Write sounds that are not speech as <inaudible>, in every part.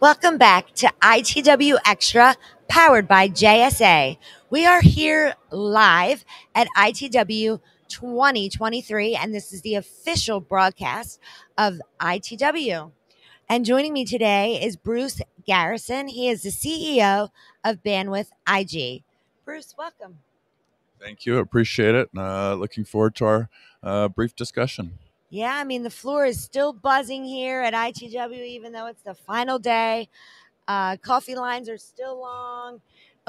Welcome back to ITW Extra, powered by JSA. We are here live at ITW 2023, and this is the official broadcast of ITW. And joining me today is Bruce Garrison. He is the CEO of Bandwidth IG. Bruce, welcome. Thank you. Appreciate it. Uh, looking forward to our uh, brief discussion. Yeah, I mean, the floor is still buzzing here at ITW, even though it's the final day. Uh, coffee lines are still long.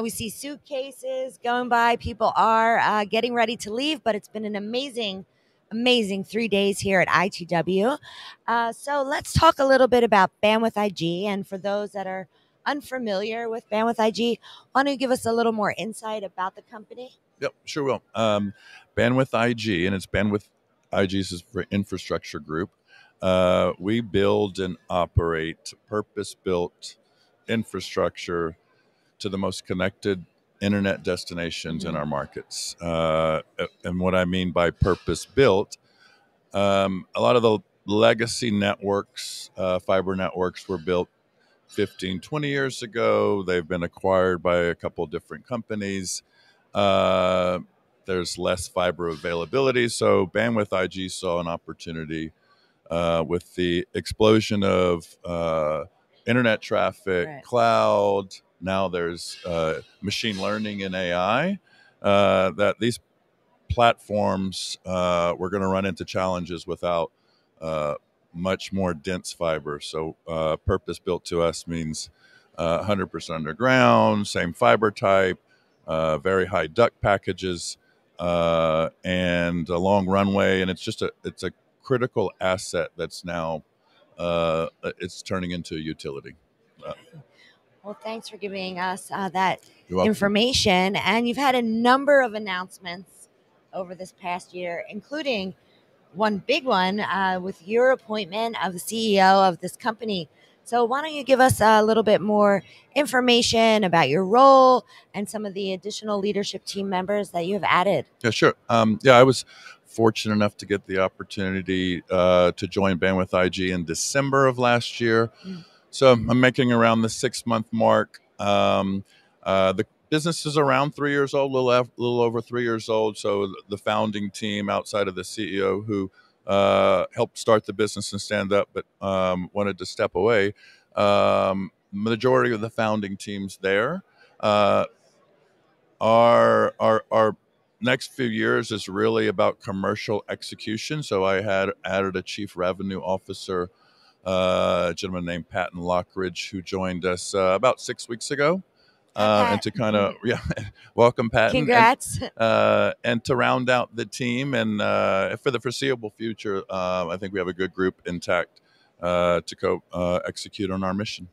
We see suitcases going by. People are uh, getting ready to leave, but it's been an amazing, amazing three days here at ITW. Uh, so let's talk a little bit about Bandwidth IG. And for those that are unfamiliar with Bandwidth IG, don't you give us a little more insight about the company? Yep, sure will. Um, Bandwidth IG, and it's Bandwidth IG's infrastructure group. Uh, we build and operate purpose built infrastructure to the most connected internet destinations mm-hmm. in our markets. Uh, and what I mean by purpose built, um, a lot of the legacy networks, uh, fiber networks, were built 15, 20 years ago. They've been acquired by a couple different companies. Uh, there's less fiber availability. So Bandwidth IG saw an opportunity uh, with the explosion of uh, internet traffic, right. cloud. Now there's uh, machine learning and AI. Uh, that these platforms uh, we're going to run into challenges without uh, much more dense fiber. So purpose built to us means 100% underground, same fiber type, very high duct packages uh, and a long runway, and it's just a it's a critical asset that's now uh, it's turning into a utility. Uh, well, thanks for giving us uh, that information, and you've had a number of announcements over this past year, including one big one uh, with your appointment of the CEO of this company. So, why don't you give us a little bit more information about your role and some of the additional leadership team members that you have added? Yeah, sure. Um, yeah, I was fortunate enough to get the opportunity uh, to join Bandwidth IG in December of last year. Mm. So, I'm making around the six month mark. Um, uh, the business is around three years old, a little, little over three years old. So, the founding team outside of the CEO who uh, helped start the business and stand up, but um, wanted to step away. Um, majority of the founding teams there. Uh, our, our, our next few years is really about commercial execution. So I had added a chief revenue officer, uh, a gentleman named Patton Lockridge, who joined us uh, about six weeks ago uh, and to kind of yeah, <laughs> welcome Pat. Congrats. And, uh, and, to round out the team, and uh, for the foreseeable future, um, I think we have a good group intact uh, to uh, execute on our mission.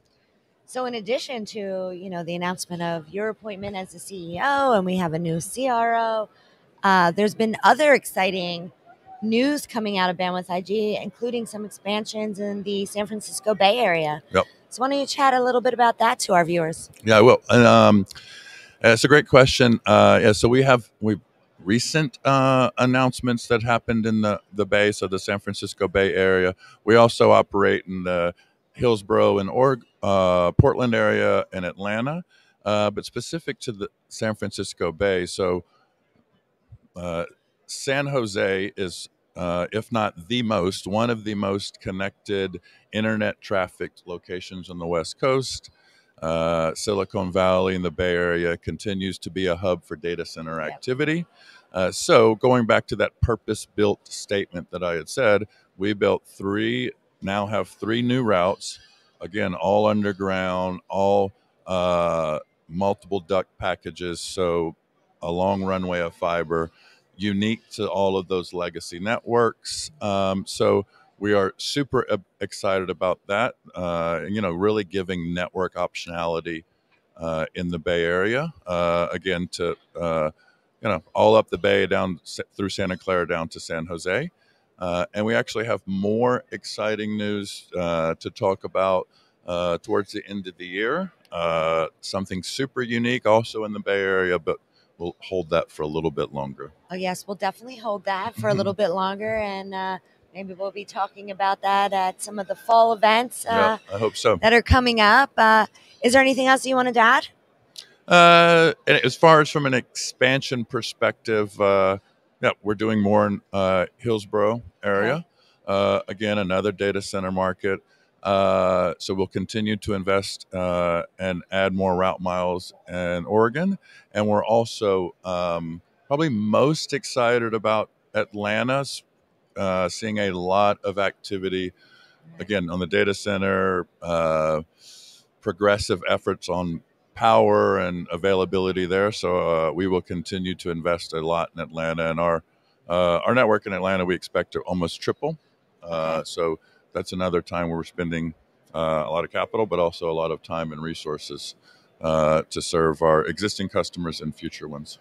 So, in addition to you know the announcement of your appointment as the CEO, and we have a new CRO, uh, there's been other exciting news coming out of Bandwidth IG, including some expansions in the San Francisco Bay Area. Yep. So why don't you chat a little bit about that to our viewers? Yeah, I will. Um, it's a great question. Uh, yeah, so we have we recent uh, announcements that happened in the the Bay, so the San Francisco Bay Area. We also operate in the Hillsboro and Org, uh, Portland area and Atlanta, uh, but specific to the San Francisco Bay. So uh, San Jose is uh, if not the most, one of the most connected internet trafficked locations on the West Coast. Uh, Silicon Valley in the Bay Area continues to be a hub for data center activity. Uh, so, going back to that purpose built statement that I had said, we built three, now have three new routes. Again, all underground, all uh, multiple duct packages. So, a long runway of fiber unique to all of those legacy networks. Um, so we are super excited about that. Uh, you know, really giving network optionality uh, in the Bay Area. Uh, again, to uh, you know, all up the Bay down through Santa Clara down to San Jose. Uh, and we actually have more exciting news uh, to talk about towards the end of the year. something super unique also in the Bay Area, but we'll hold that for a little bit longer. Oh yes, we'll definitely hold that for a little bit longer. And uh, Maybe we'll be talking about that at some of the fall events uh, yeah, I hope so. that are coming up. Uh, is there anything else you wanted to add? Uh, as far as from an expansion perspective, uh, yeah, we're doing more in uh, Hillsboro area. Okay. Uh, again, another data center market. Uh, so we'll continue to invest uh, and add more route miles in Oregon, and we're also um, probably most excited about Atlanta's uh, seeing a lot of activity again on the data center, uh, progressive efforts on power and availability there. So uh, we will continue to invest a lot in Atlanta, and our uh, our network in Atlanta we expect to almost triple. Uh, so that's another time where we're spending uh, a lot of capital, but also a lot of time and resources uh, to serve our existing customers and future ones.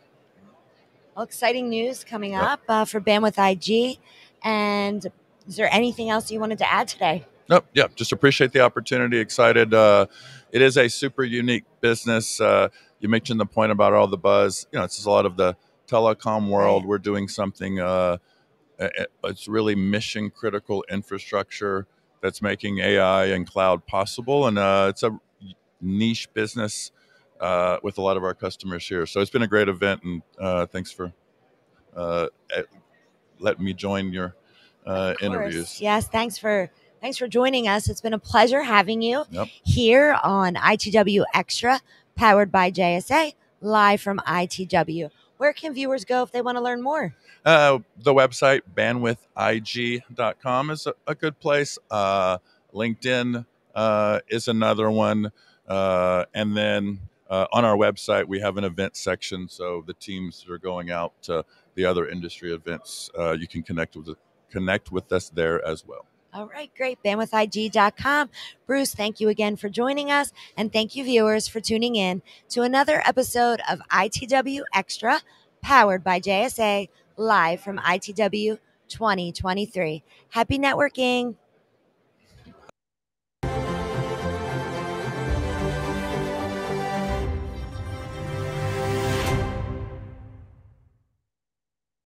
Well, exciting news coming Yep. up uh, for Bandwidth IG. And is there anything else you wanted to add today? Nope. Yeah. Just appreciate the opportunity. Excited. Uh, it is a super unique business. Uh, you mentioned the point about all the buzz. You know, it's a lot of the telecom world. Right. We're doing something. Uh, it's really mission critical infrastructure that's making AI and cloud possible, and uh, it's a niche business uh, with a lot of our customers here. So it's been a great event, and uh, thanks for uh, letting me join your uh, interviews. Yes, thanks for thanks for joining us. It's been a pleasure having you Yep. here on ITW Extra, powered by JSA, live from ITW. Where can viewers go if they want to learn more? Uh, the website bandwidthig.com is a, a good place. Uh, LinkedIn uh, is another one. Uh, and then uh, on our website, we have an event section. So the teams that are going out to the other industry events, uh, you can connect with connect with us there as well. All right, great. Bandwidthig.com. Bruce, thank you again for joining us. And thank you, viewers, for tuning in to another episode of ITW Extra, powered by JSA, live from ITW 2023. Happy networking.